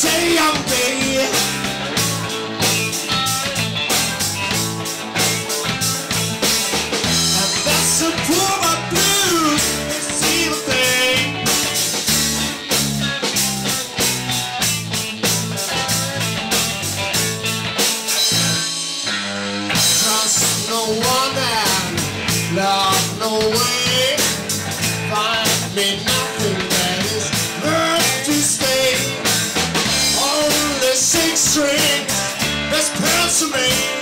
say I'm big. strength that's passing me.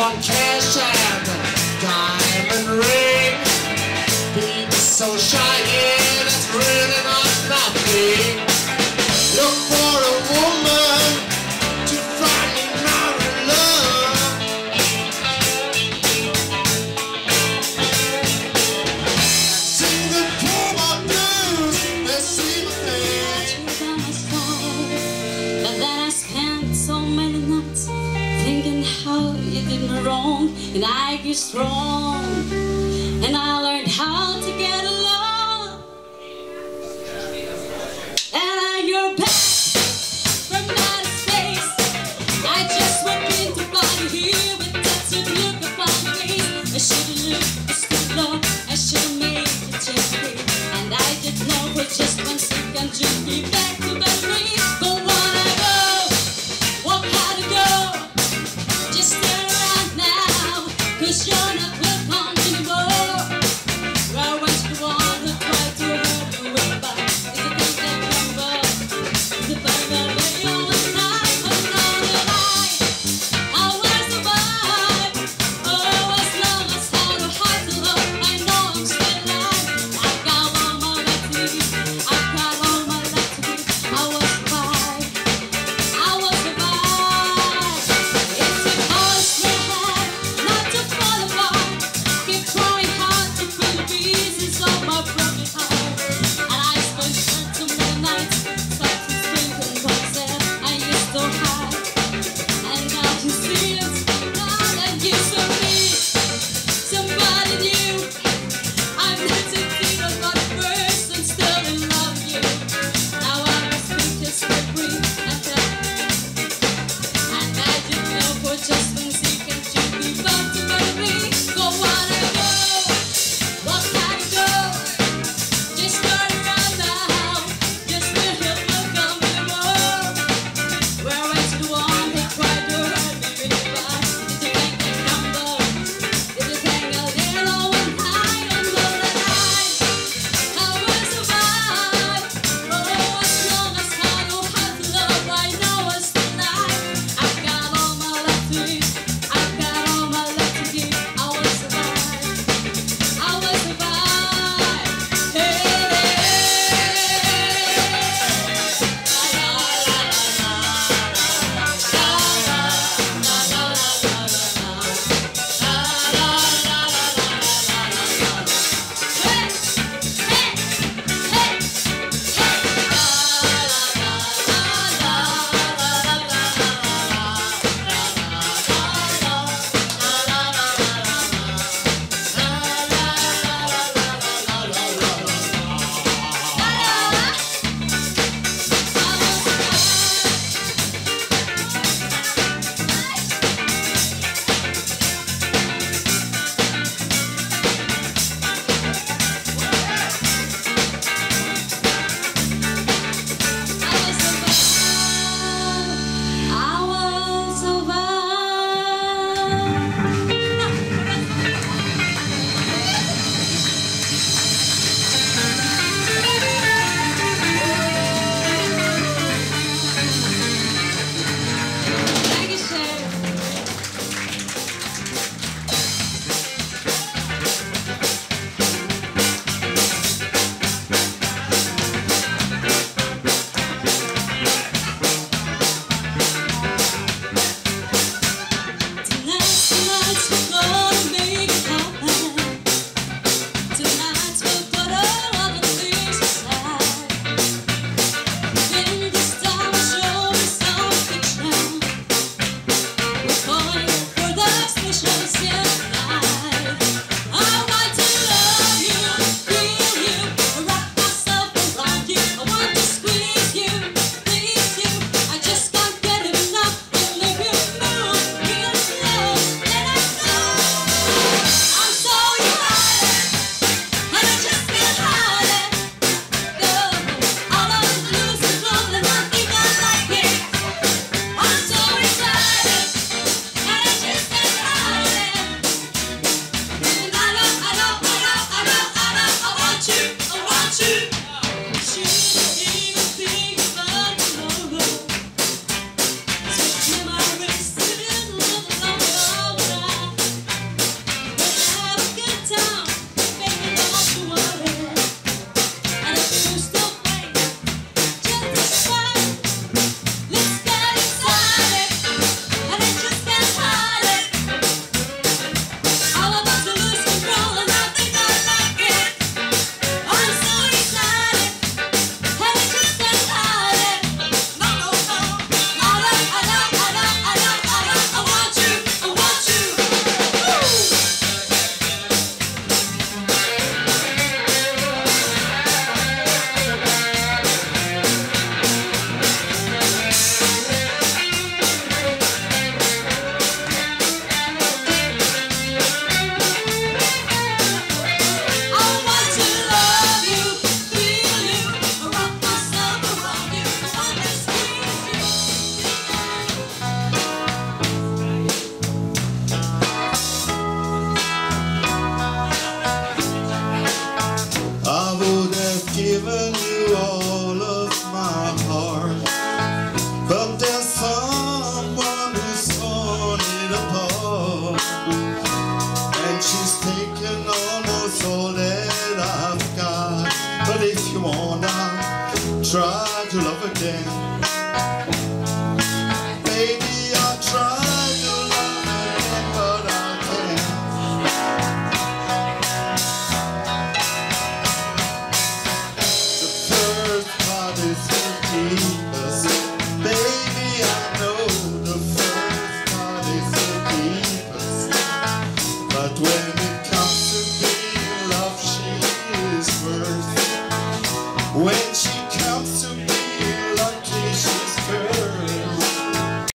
want cash and diamond ring. be so shy.